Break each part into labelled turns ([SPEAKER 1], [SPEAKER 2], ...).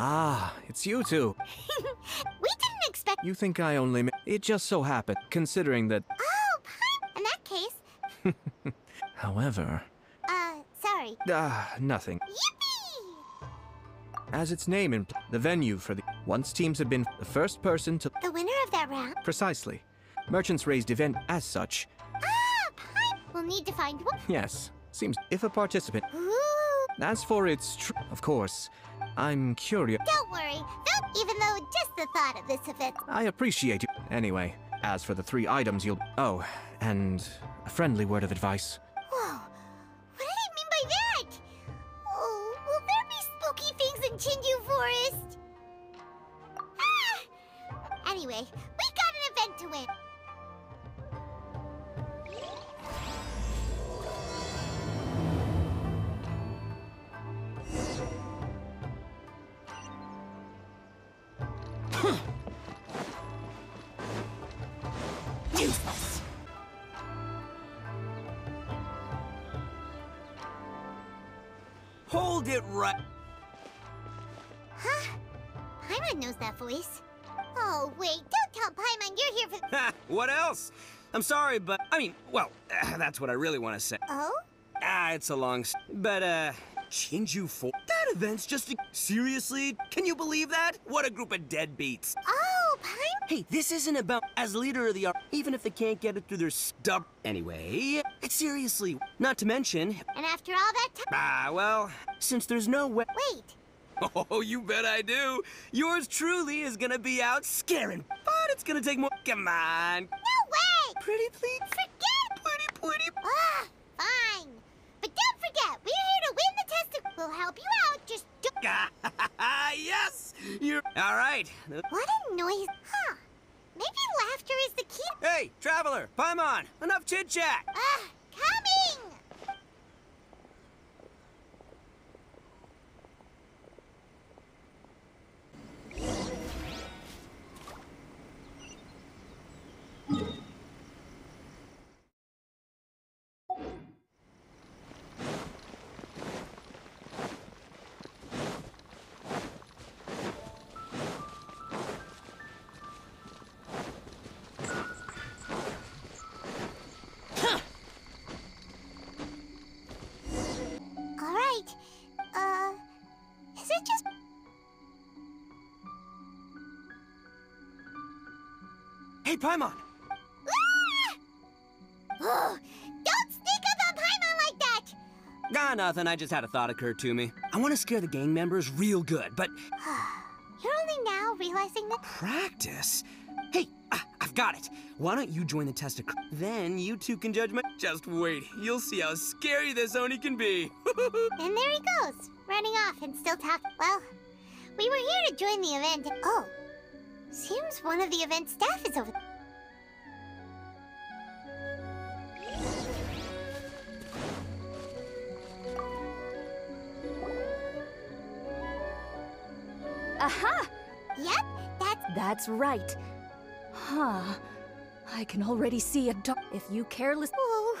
[SPEAKER 1] Ah, it's you two.
[SPEAKER 2] We didn't expect.
[SPEAKER 1] You think I only ma- It just so happened, considering that.
[SPEAKER 2] Oh! In that case,
[SPEAKER 1] However.
[SPEAKER 2] uh, sorry.
[SPEAKER 1] Ah, nothing.
[SPEAKER 2] Yippee!
[SPEAKER 1] As its name implies, the venue for the. Once teams had been the first person to.
[SPEAKER 2] The winner of that round?
[SPEAKER 1] Precisely. Merchants raised event as such.
[SPEAKER 2] Ah, Paimon! We'll need to find one.
[SPEAKER 1] Yes, seems if a participant.
[SPEAKER 2] Ooh!
[SPEAKER 1] As for its tr- of course, I'm curious.
[SPEAKER 2] Don't worry. Even though just the thought of this event.
[SPEAKER 1] I appreciate you. Anyway, as for the three items you'll. Oh, and a friendly word of advice.
[SPEAKER 3] Useless. Hold it right.
[SPEAKER 2] Huh? Paimon knows that voice. Oh, wait, don't tell Paimon you're here for.
[SPEAKER 3] Ha, what else? I'm sorry, but I mean, well, that's what I really want to say.
[SPEAKER 2] Oh?
[SPEAKER 3] Ah, it's a long. S- but uh, Chinju for that event's just. A- Seriously? Can you believe that? What a group of deadbeats.
[SPEAKER 2] Oh, Paimon?
[SPEAKER 3] Hey, this isn't about as leader of the art, even if they can't get it through their stub. Anyway, seriously, not to mention.
[SPEAKER 2] And after all that time.
[SPEAKER 3] Ah, well, since there's no way.
[SPEAKER 2] Wait.
[SPEAKER 3] Oh, you bet I do. Yours truly is gonna be out scaring, but it's gonna take more. Come on.
[SPEAKER 2] No way!
[SPEAKER 3] Pretty please.
[SPEAKER 2] Forget!
[SPEAKER 3] Pretty, pretty.
[SPEAKER 2] Ah, fine. But don't forget, we're here to win the test. We'll help you out. Just do.
[SPEAKER 3] yes! You're. Alright.
[SPEAKER 2] What a noise. Huh. Maybe laughter is the key.
[SPEAKER 3] Hey, traveler, Paimon, enough chit chat.
[SPEAKER 2] Ah,
[SPEAKER 3] Hey, Paimon.
[SPEAKER 2] Oh, don't sneak up on Paimon like that!
[SPEAKER 3] Ah, nothing. I just had a thought occur to me. I want to scare the gang members real good, but
[SPEAKER 2] You're only now realizing that.
[SPEAKER 3] practice. Hey, ah, I've got it. Why don't you join the test? Of then you two can judge my. Just wait. You'll see how scary this Oni can be.
[SPEAKER 2] And there he goes, running off and still talking. Well, we were here to join the event. Oh, seems one of the event staff is over.
[SPEAKER 4] Aha!
[SPEAKER 2] Yep, that's.
[SPEAKER 4] That's right. Huh. I can already see a dark. If you careless.
[SPEAKER 2] Whoa.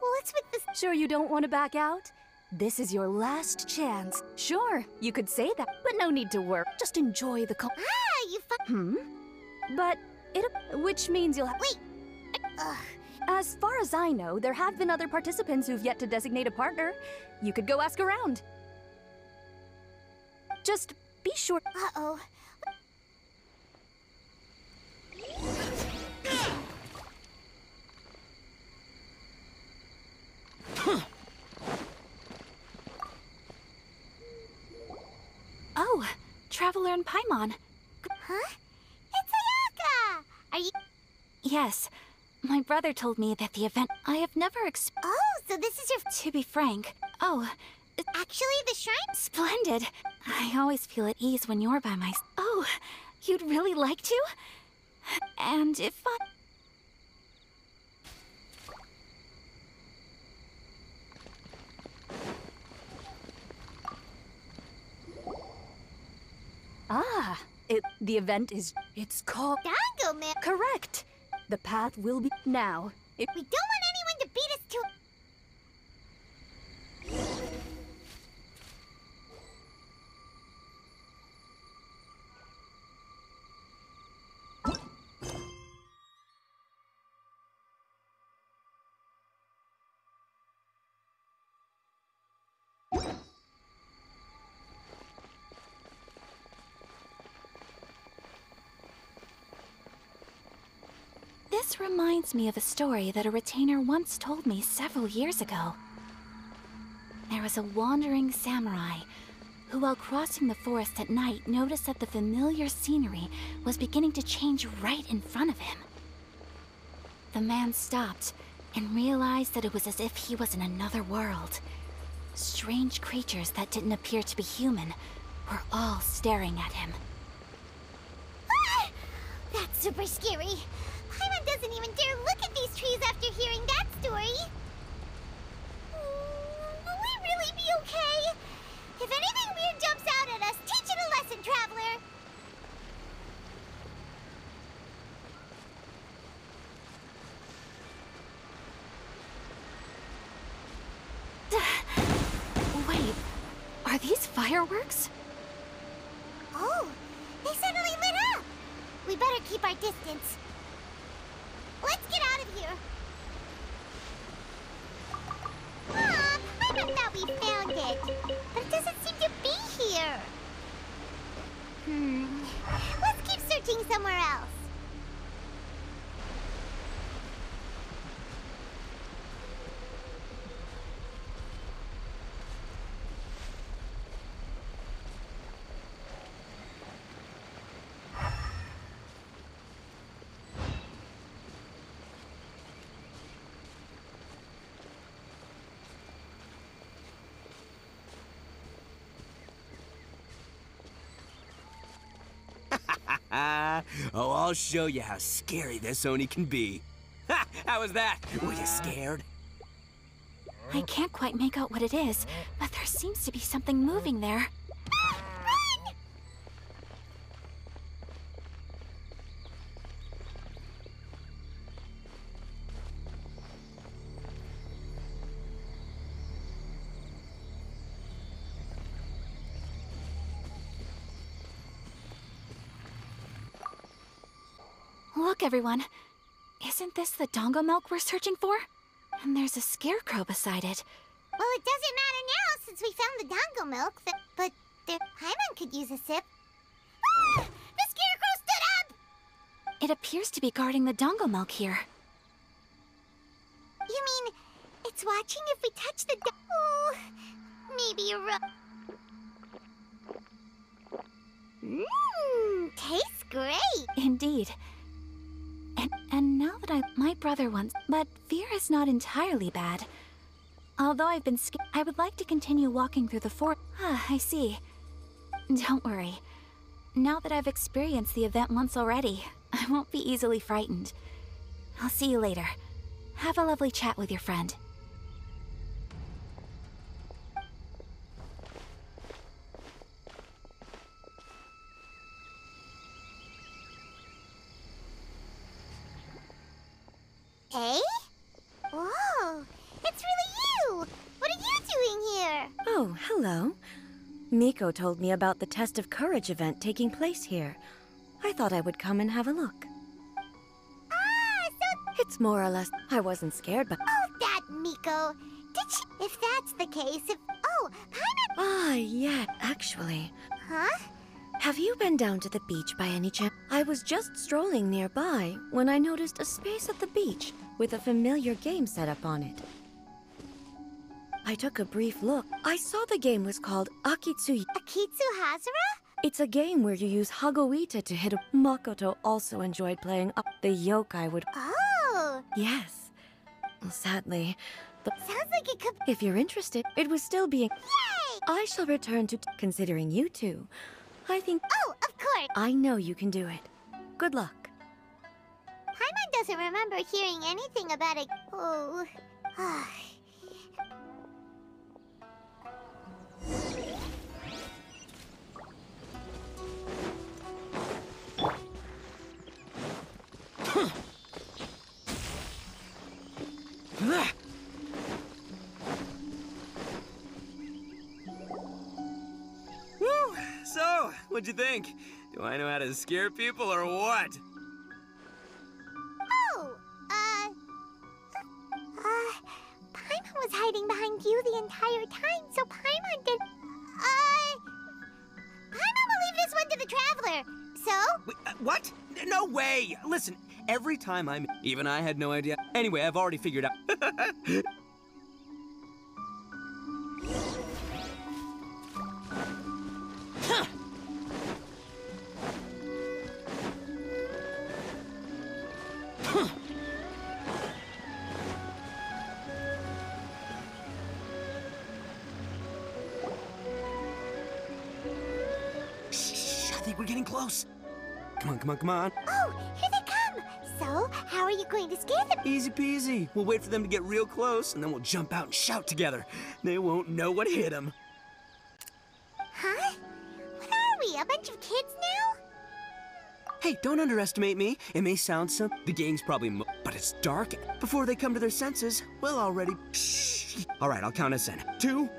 [SPEAKER 2] What's with this?
[SPEAKER 4] Sure you don't want to back out? This is your last chance. Sure, you could say that, but no need to worry. Just enjoy the co-
[SPEAKER 2] Ah, you fu-
[SPEAKER 4] Hmm? But it. Which means you'll have.
[SPEAKER 2] Wait. Ugh.
[SPEAKER 4] As far as I know, there have been other participants who've yet to designate a partner. You could go ask around. Just be sure.
[SPEAKER 2] Uh oh.
[SPEAKER 4] Oh, Traveler and Paimon.
[SPEAKER 2] Huh? It's Ayaka! Are you.
[SPEAKER 4] Yes, my brother told me that the event. I have never exp.
[SPEAKER 2] Oh, so this is your.
[SPEAKER 4] To be frank, oh,
[SPEAKER 2] Actually, the shrine?
[SPEAKER 4] splendid. I always feel at ease when you're by my... Oh, you'd really like to? And if I... Ah, it, the event is... It's called...
[SPEAKER 2] Dango Man!
[SPEAKER 4] Correct! The path will be now. If
[SPEAKER 2] we don't want
[SPEAKER 4] This reminds me of a story that a retainer once told me several years ago. There was a wandering samurai who, while crossing the forest at night, noticed that the familiar scenery was beginning to change right in front of him. The man stopped and realized that it was as if he was in another world. Strange creatures that didn't appear to be human were all staring at him.
[SPEAKER 2] Ah! That's super scary. Doesn't even dare look at these trees after hearing that story. Mm, Will we really be okay? If anything weird jumps out at us, teach it a lesson, Traveler.
[SPEAKER 4] Wait, are these fireworks?
[SPEAKER 2] Oh, they suddenly lit up. We better keep our distance. Somewhere else.
[SPEAKER 3] Ah, oh, I'll show you how scary this Oni can be. Ha! How was that? Were you scared?
[SPEAKER 4] I can't quite make out what it is, but there seems to be something moving there. Look, everyone. Isn't this the dango milk we're searching for? And there's a scarecrow beside it.
[SPEAKER 2] Well, it doesn't matter now since we found the dango milk, but the Paimon could use a sip. Ah! The scarecrow stood up!
[SPEAKER 4] It appears to be guarding the dango milk here.
[SPEAKER 2] You mean it's watching if we touch the. Oh, maybe you're right. Mmm, tastes great.
[SPEAKER 4] Indeed. And now that I my brother once but fear is not entirely bad. Although I've been scared, I would like to continue walking through the forest. Ah, I see. Don't worry. Now that I've experienced the event once already, I won't be easily frightened. I'll see you later. Have a lovely chat with your friend.
[SPEAKER 2] Eh? Whoa, it's really you! What are you doing here?
[SPEAKER 5] Oh, hello. Miko told me about the Test of Courage event taking place here. I thought I would come and have a look.
[SPEAKER 2] Ah, so.
[SPEAKER 5] It's more or less. I wasn't scared, but.
[SPEAKER 2] Oh, that Miko. Did she. If that's the case, if. Oh, Paimon.
[SPEAKER 5] Ah, yeah, actually.
[SPEAKER 2] Huh?
[SPEAKER 5] Have you been down to the beach by any chance? I was just strolling nearby when I noticed a space at the beach with a familiar game set up on it. I took a brief look. I saw the game was called Akitsu.
[SPEAKER 2] Akitsu Hazara?
[SPEAKER 5] It's a game where you use Hagoita to hit a. Makoto also enjoyed playing up the yokai would.
[SPEAKER 2] Oh,
[SPEAKER 5] Yes. Sadly, but
[SPEAKER 2] sounds like it could.
[SPEAKER 5] if you're interested, it was still being.
[SPEAKER 2] Yay!
[SPEAKER 5] I shall return to considering you two. I think
[SPEAKER 2] Oh, of course.
[SPEAKER 5] I know you can do it. Good luck.
[SPEAKER 2] Paimon doesn't remember hearing anything about it. Oh.
[SPEAKER 3] Ah. What'd you think? Do I know how to scare people or what?
[SPEAKER 2] Oh, uh, uh, Paimon was hiding behind you the entire time, so Paimon did. Uh, Paimon will leave this one to the traveler. So,
[SPEAKER 3] Wait, uh, what? No way! Listen, every time I'm. Even I had no idea. Anyway, I've already figured out. getting close. Come on, come on, come on.
[SPEAKER 2] oh, here they come. So, how are you going to scare them?
[SPEAKER 3] Easy peasy. We'll wait for them to get real close, and then we'll jump out and shout together. They won't know what hit them.
[SPEAKER 2] Huh? What are we? A bunch of kids now?
[SPEAKER 3] Hey, don't underestimate me. It may sound simple. The gang's probably mo- but it's dark. Before they come to their senses, we'll already. Shh. All right, I'll count us in. Two,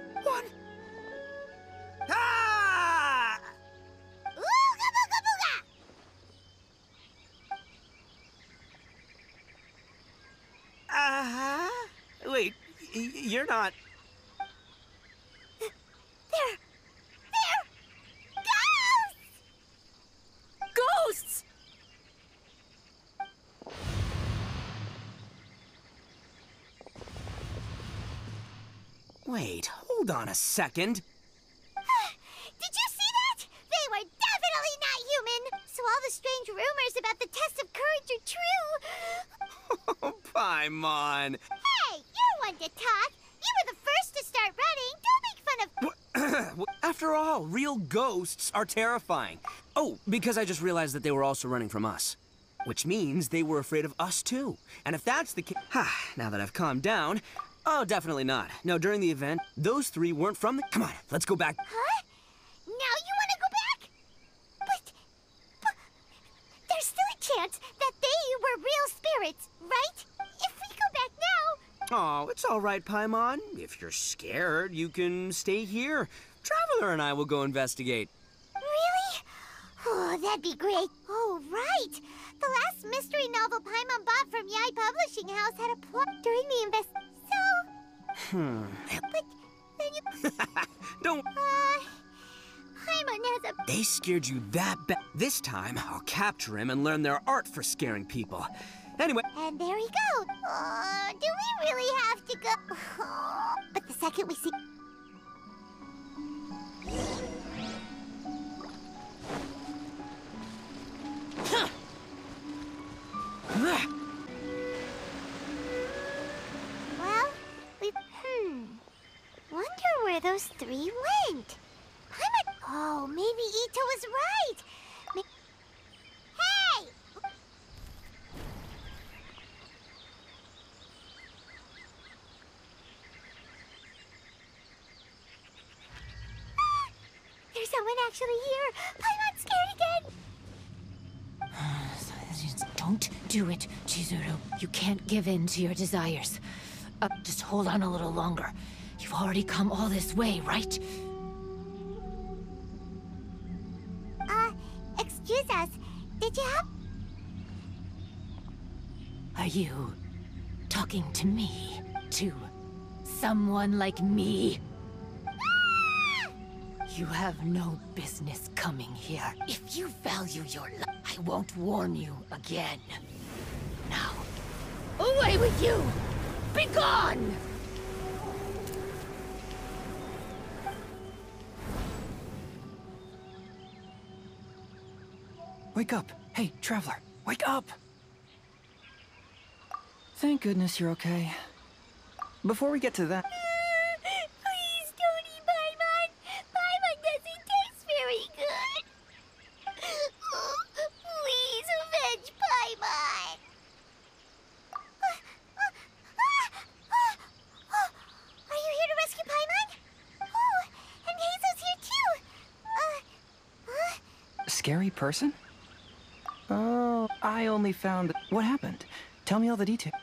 [SPEAKER 3] Wait, hold on a second.
[SPEAKER 2] Did you see that? They were definitely not human! So all the strange rumors about the test of courage are true.
[SPEAKER 3] Oh, Paimon.
[SPEAKER 2] Hey, you're one to talk. You were the first to start running. Don't make fun of.
[SPEAKER 3] After all, real ghosts are terrifying. Oh, because I just realized that they were also running from us. Which means they were afraid of us too. And if that's the case. now that I've calmed down. Oh, definitely not. No, during the event, those three weren't from the. Come on, let's go back.
[SPEAKER 2] Huh? Now you want to go back? But, but there's still a chance that they were real spirits, right? If we go back now,
[SPEAKER 3] Oh, it's all right, Paimon. If you're scared, you can stay here. Traveler and I will go investigate.
[SPEAKER 2] really? Oh, that'd be great. Oh, right. The last mystery novel Paimon bought from Yae Publishing House had a plot during the invest.
[SPEAKER 3] Hmm.
[SPEAKER 2] but then you.
[SPEAKER 3] Don't.
[SPEAKER 2] Uh, Paimon has a.
[SPEAKER 3] They scared you that bad. This time, I'll capture him and learn their art for scaring people. Anyway,
[SPEAKER 2] And there we go. Uh, do we really have to go? but the second we see. Those three went. I'm a. Oh, maybe Itto was right. Ma- Hey! There's someone actually here. I'm not scared again.
[SPEAKER 6] Don't do it, Chizuru. You can't give in to your desires. Uh, just hold on a little longer. You've already come all this way, right?
[SPEAKER 2] Uh, excuse us. Did you have.
[SPEAKER 6] Are you talking to me? To someone like me? You have no business coming here. If you value your life, I won't warn you again. Now, away with you! Be gone!
[SPEAKER 1] Wake up! Hey, traveler, wake up! Thank goodness you're okay. Before we get to that,
[SPEAKER 2] Please don't eat Paimon. Paimon doesn't taste very good. Please avenge Paimon. Are you here to rescue Paimon? Oh, and Hazel's here too. Uh, huh?
[SPEAKER 1] scary person?
[SPEAKER 7] I only found. What happened? Tell me all the details.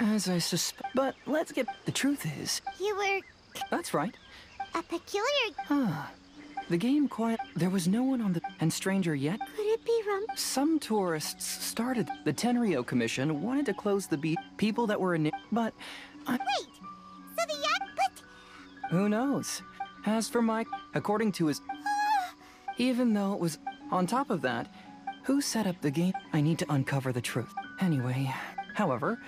[SPEAKER 7] As I suspect. But let's get. The truth is.
[SPEAKER 2] You were
[SPEAKER 7] That's right.
[SPEAKER 2] a peculiar.
[SPEAKER 7] Huh. The game quiet. There was no one on the. And stranger yet,
[SPEAKER 2] Could it be Rum?
[SPEAKER 7] some tourists started. The Tenryou Commission wanted to close the beach. People that were in it. But. I,
[SPEAKER 2] Wait. So the. But
[SPEAKER 7] who knows? As for Mike, according to his. Even though it was. On top of that, who set up the game? I need to uncover the truth. Anyway, however,